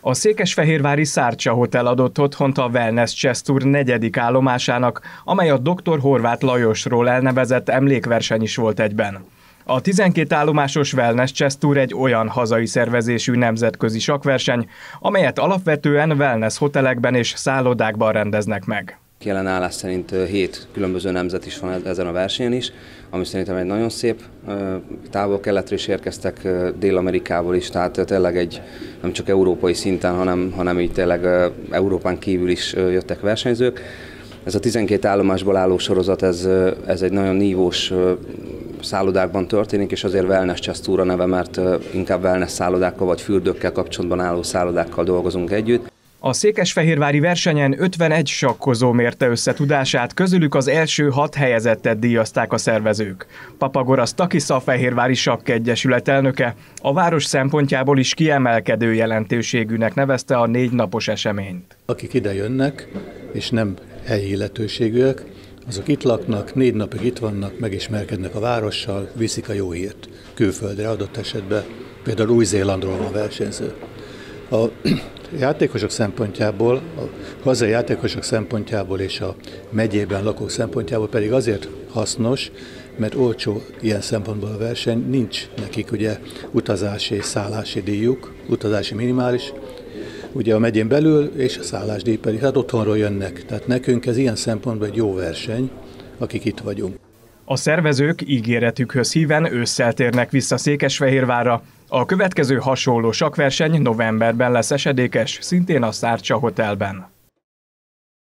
A Székesfehérvári Szárcsa Hotel adott otthont a Wellness Chess Tour negyedik állomásának, amely a dr. Horváth Lajosról elnevezett emlékverseny is volt egyben. A 12 állomásos Wellness Chess Tour egy olyan hazai szervezésű nemzetközi sakverseny, amelyet alapvetően wellness hotelekben és szállodákban rendeznek meg. Jelen állás szerint hét különböző nemzet is van e- ezen a versenyen is, ami szerintem egy nagyon szép. Távol-keletről is érkeztek, Dél-Amerikából is, tehát tényleg egy nem csak európai szinten, hanem, hanem így tényleg Európán kívül is jöttek versenyzők. Ez a 12 állomásból álló sorozat, ez, ez egy nagyon nívós szállodákban történik, és azért Wellness a neve, mert inkább wellness szállodákkal vagy fürdőkkel kapcsolatban álló szállodákkal dolgozunk együtt. A székesfehérvári versenyen 51 sakkozó mérte össze tudását, közülük az első hat helyezettet díjazták a szervezők. Papagoras Takisza Fehérvári Sakk Egyesület elnöke a város szempontjából is kiemelkedő jelentőségűnek nevezte a négy napos eseményt. Akik ide jönnek, és nem helyi illetőségűek, azok itt laknak, négy napig itt vannak, megismerkednek a várossal, viszik a jó hírt külföldre adott esetben, például Új-Zélandról van versenyző. A játékosok szempontjából, a hazai játékosok szempontjából és a megyében lakók szempontjából pedig azért hasznos, mert olcsó ilyen szempontból a verseny, nincs nekik ugye utazási és szállási díjuk, utazási minimális, ugye a megyén belül, és a szállásdíj pedig, hát otthonról jönnek. Tehát nekünk ez ilyen szempontból egy jó verseny, akik itt vagyunk. A szervezők ígéretükhöz híven ősszel térnek vissza Székesfehérvárra. A következő hasonló sakverseny novemberben lesz esedékes, szintén a Szárcsa Hotelben.